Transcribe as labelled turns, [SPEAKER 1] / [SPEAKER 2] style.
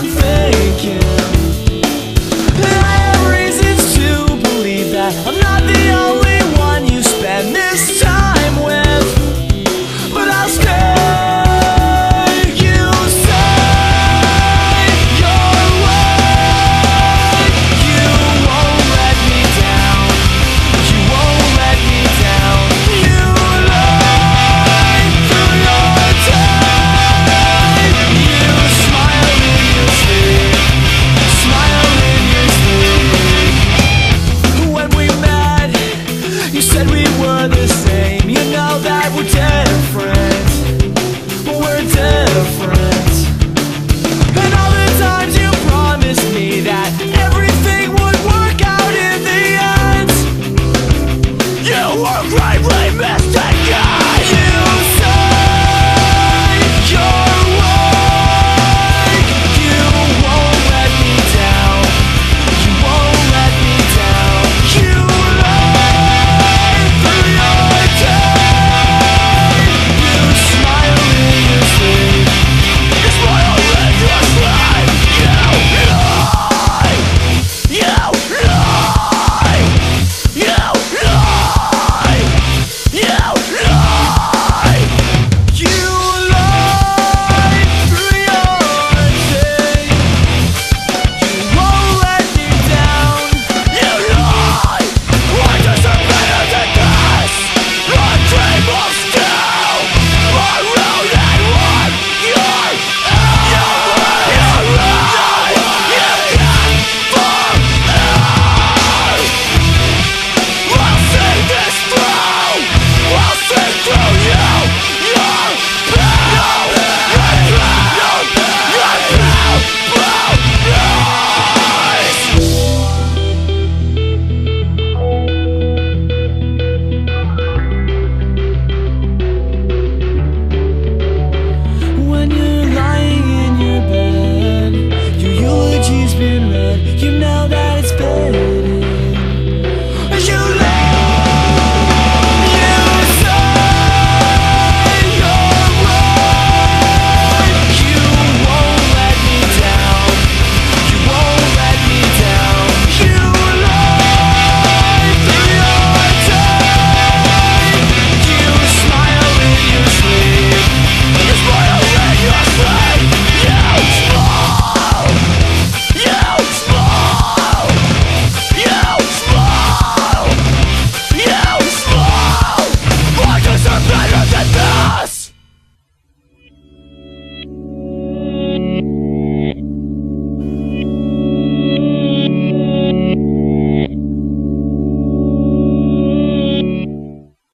[SPEAKER 1] I I have reasons to believe that I'm not the were gravely mistaken